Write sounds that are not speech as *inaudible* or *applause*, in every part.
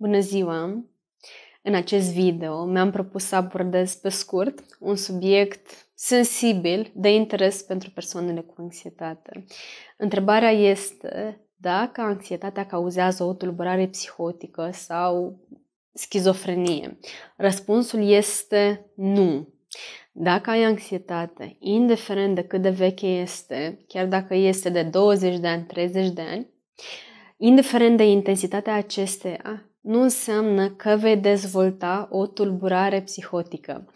Bună ziua! În acest video mi-am propus să abordez pe scurt un subiect sensibil de interes pentru persoanele cu anxietate. Întrebarea este dacă anxietatea cauzează o tulburare psihotică sau schizofrenie. Răspunsul este nu. Dacă ai anxietate, indiferent de cât de veche este, chiar dacă este de 20 de ani, 30 de ani, indiferent de intensitatea acesteia, nu înseamnă că vei dezvolta o tulburare psihotică.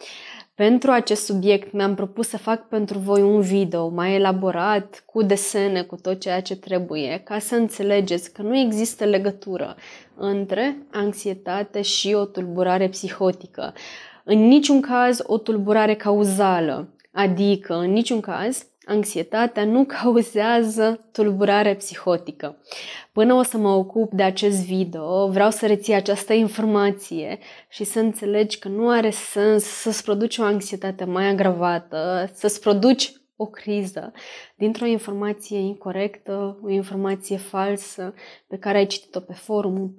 Pentru acest subiect mi-am propus să fac pentru voi un video mai elaborat, cu desene, cu tot ceea ce trebuie, ca să înțelegeți că nu există legătură între anxietate și o tulburare psihotică. În niciun caz o tulburare cauzală, adică în niciun caz anxietatea nu *laughs* cauzează tulburare psihotică. Până o să mă ocup de acest video, vreau să reții această informație și să înțelegi că nu are sens să-ți produci o anxietate mai agravată, să-ți produci o criză dintr-o informație incorrectă, o informație falsă pe care ai citit-o pe forum,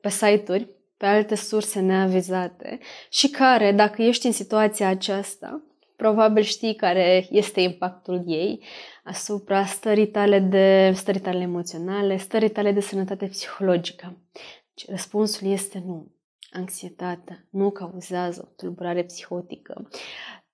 pe site-uri, pe alte surse neavizate și care, dacă ești în situația aceasta, probabil știi care este impactul ei asupra stării tale, de, stării tale emoționale, stării tale de sănătate psihologică. Deci, răspunsul este nu. Anxietatea nu cauzează o tulburare psihotică.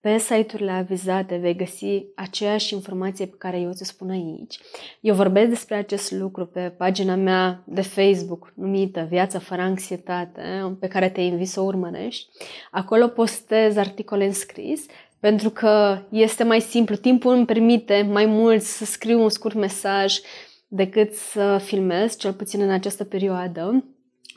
Pe site-urile avizate vei găsi aceeași informație pe care eu ți spun aici. Eu vorbesc despre acest lucru pe pagina mea de Facebook numită Viața fără anxietate, pe care te invit să o urmărești. Acolo postez articole în scris pentru că este mai simplu. Timpul îmi permite mai mult să scriu un scurt mesaj decât să filmez, cel puțin în această perioadă.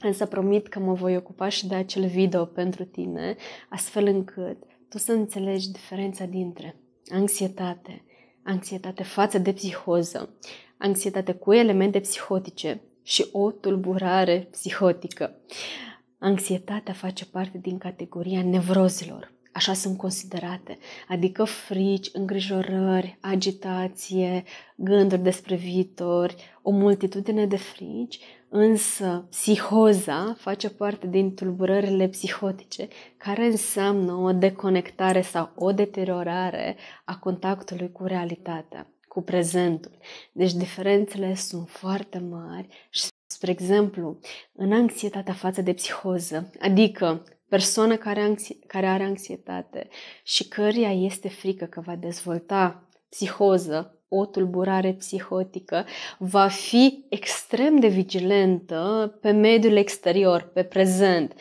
Însă promit că mă voi ocupa și de acel video pentru tine, astfel încât tu să înțelegi diferența dintre anxietate, anxietate față de psihoză, anxietate cu elemente psihotice și o tulburare psihotică. Anxietatea face parte din categoria nevrozilor așa sunt considerate, adică frici, îngrijorări, agitație, gânduri despre viitor, o multitudine de frici, însă psihoza face parte din tulburările psihotice, care înseamnă o deconectare sau o deteriorare a contactului cu realitatea, cu prezentul. Deci diferențele sunt foarte mari și Spre exemplu, în anxietatea față de psihoză, adică persoană care, anxi- care are anxietate și căreia este frică că va dezvolta psihoză, o tulburare psihotică, va fi extrem de vigilentă pe mediul exterior, pe prezent.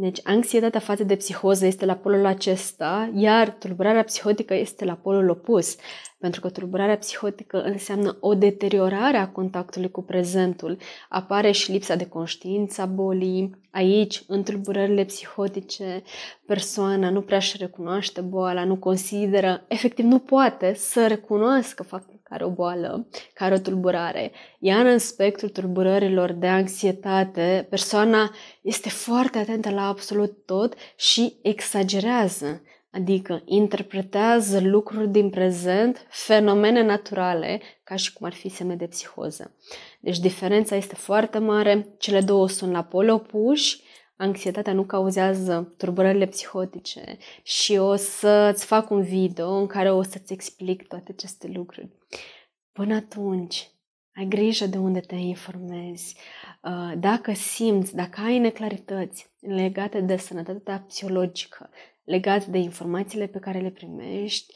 Deci, anxietatea față de psihoză este la polul acesta, iar tulburarea psihotică este la polul opus. Pentru că tulburarea psihotică înseamnă o deteriorare a contactului cu prezentul. Apare și lipsa de conștiință a bolii. Aici, în tulburările psihotice, persoana nu prea își recunoaște boala, nu consideră, efectiv nu poate să recunoască faptul care o boală, care o tulburare. Iar în spectrul tulburărilor de anxietate, persoana este foarte atentă la absolut tot și exagerează, adică interpretează lucruri din prezent, fenomene naturale, ca și cum ar fi semne de psihoză. Deci diferența este foarte mare, cele două sunt la pol opuși, anxietatea nu cauzează tulburările psihotice și o să-ți fac un video în care o să-ți explic toate aceste lucruri. Până atunci, ai grijă de unde te informezi. Uh, dacă simți, dacă ai neclarități legate de sănătatea psihologică, legate de informațiile pe care le primești,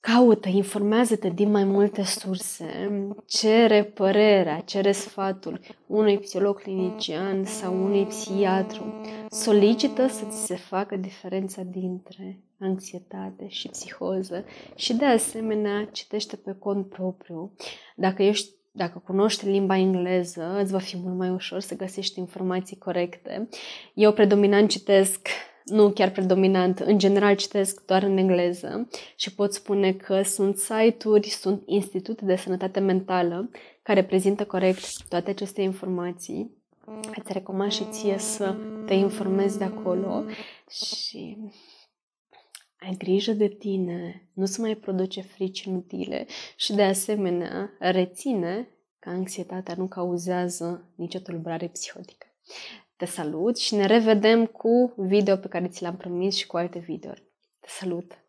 Caută, informează-te din mai multe surse, cere părerea, cere sfatul unui psiholog clinician sau unui psihiatru. Solicită să ți se facă diferența dintre anxietate și psihoză și de asemenea citește pe cont propriu. Dacă ești dacă cunoști limba engleză, îți va fi mult mai ușor să găsești informații corecte. Eu predominant citesc nu chiar predominant, în general citesc doar în engleză și pot spune că sunt site-uri, sunt institute de sănătate mentală care prezintă corect toate aceste informații. Îți recomand și ție să te informezi de acolo și ai grijă de tine, nu să mai produce frici inutile și de asemenea reține că anxietatea nu cauzează nicio tulburare psihotică. Te salut și ne revedem cu video pe care ți l-am promis și cu alte videouri. Te salut!